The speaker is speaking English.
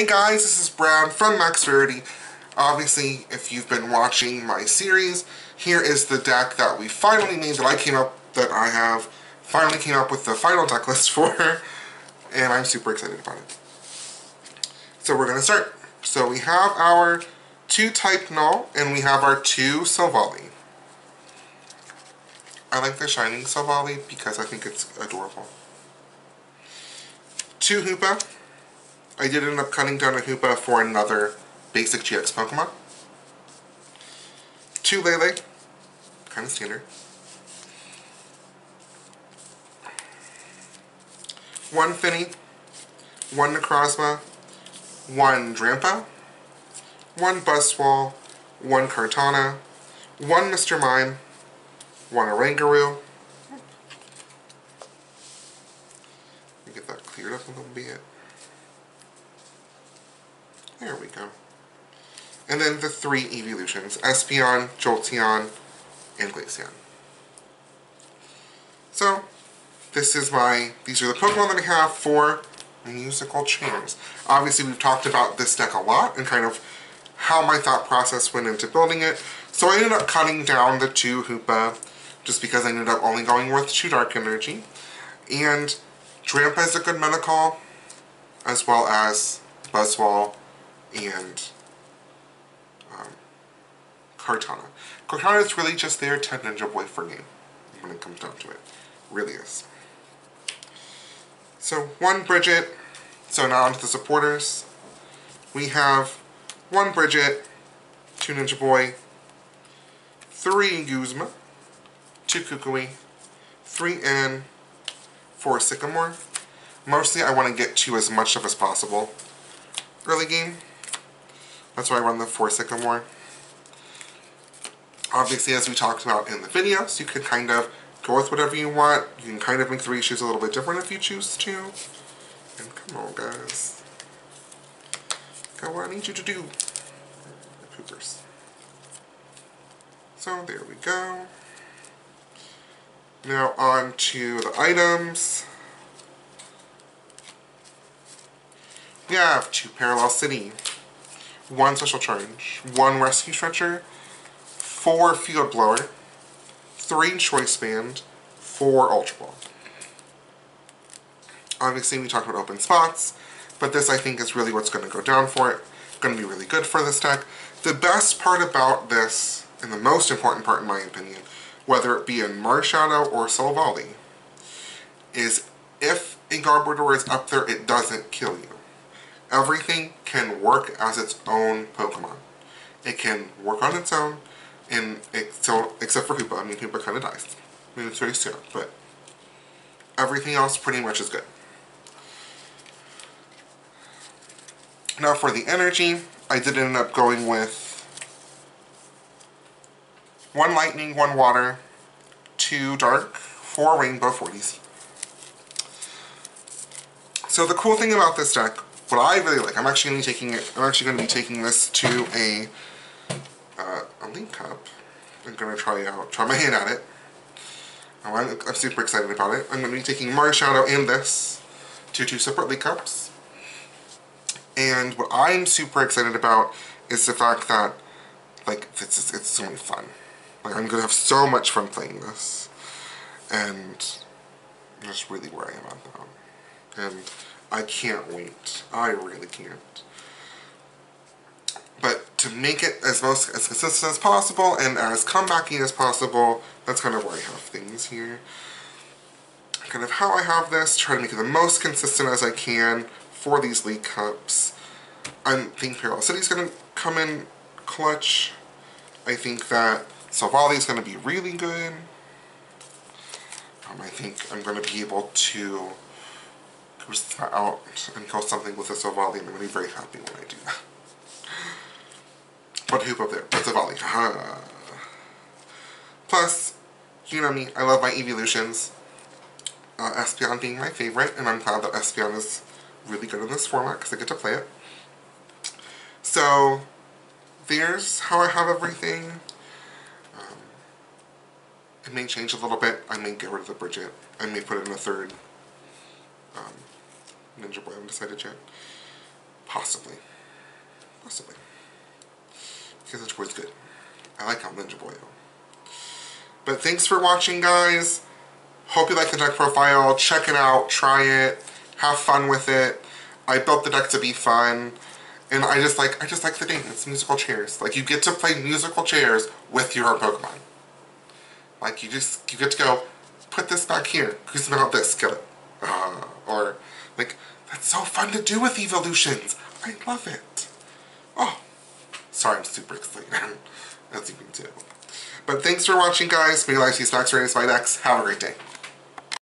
Hey guys, this is Brad from Max Rarity. Obviously, if you've been watching my series, here is the deck that we finally made that I came up, that I have finally came up with the final deck list for, and I'm super excited about it. So we're gonna start. So we have our two Type Null, and we have our two Silvally. I like the Shining Silvally because I think it's adorable. Two Hoopa. I did end up cutting down a Hoopa for another basic GX Pokemon. Two Lele. Kind of standard. One Fini. One Necrozma. One Drampa. One Buzzwole. One Kartana. One Mr. Mime. One me get that cleared up a little bit. There we go. And then the three evolutions, Espeon, Jolteon, and Glaceon. So, this is my, these are the Pokemon that I have for musical chairs. Obviously we've talked about this deck a lot and kind of how my thought process went into building it. So I ended up cutting down the two Hoopa just because I ended up only going with two Dark Energy. And Drampa is a good meta call, as well as Buzzwole and um, Kartana. Kartana is really just their 10 Ninja Boy for game when it comes down to it. Really is. So, one Brigette. So now onto the supporters. We have one Brigette, two Ninja Boy, three Guzma, two Kukui, three N, four Sycamore. Mostly I want to get to as much of as possible early game. That's why I run the four Sycamore. Obviously, as we talked about in the videos, you can kind of go with whatever you want. You can kind of make the ratios a little bit different if you choose to. And come on, guys. Got what I need you to do. Poopers. So, there we go. Now on to the items. We have two Parallel City, one Special Charge, one Rescue Stretcher, four Field Blower, three Choice Band, four Ultra Ball. Obviously we talked about open spots, but this I think is really what's going to go down for it. Going to be really good for this deck. The best part about this, and the most important part in my opinion, whether it be in Marshadow or Silvally, is if a Garbodor is up there, it doesn't kill you. Everything can work as its own Pokemon. It can work on its own, and except for Hoopa. I mean, Hoopa kind of dies. I mean, it's very soon, but everything else pretty much is good. Now for the energy, I did end up going with one lightning, one water, two dark, four rainbow 40s. So the cool thing about this deck, what I really like, I'm actually going to be taking it, I'm actually going to be taking this to a, uh, a league cup. I'm going to try out, try my hand at it. Oh, I'm, I'm super excited about it. I'm going to be taking Marshadow and this to two separate league cups. And what I'm super excited about is the fact that, like, it's, it's, it's so much fun. Like, I'm gonna have so much fun playing this. And just really where I am at now. And I can't wait. I really can't. But to make it as most as consistent as possible and as comebacking as possible, that's kind of where I have things here. Kind of how I have this, try to make it the most consistent as I can for these League Cups. I think Parallel City's going to come in clutch. I think that Silvally is going to be really good. Um, I think I'm going to be able to goose out and kill something with a Silvally, and I'm be very happy when I do that. But hoop up there, that's Silvally. Plus, you know me, I love my evolutions. Uh, Espeon being my favorite, and I'm glad that Espeon is really good in this format because I get to play it. So, there's how I have everything. Um, it may change a little bit. I may get rid of the Brigette. I may put it in a third um, Ninja Boy. I haven't decided yet. Possibly. Possibly. Because the Boy's good. I like how Ninja Boy. But thanks for watching guys. Hope you like the deck profile. Check it out. Try it. Have fun with it. I built the deck to be fun. And I just like I just like the game. It's musical chairs. Like you get to play musical chairs with your Pokemon. Like you just you get to go, put this back here. Who's about this? Kill it. Uh, or like that's so fun to do with evolutions. I love it. Oh, sorry, I'm super excited. As you can tell. But thanks for watching, guys. You like these Max Raiders by. Have a great day.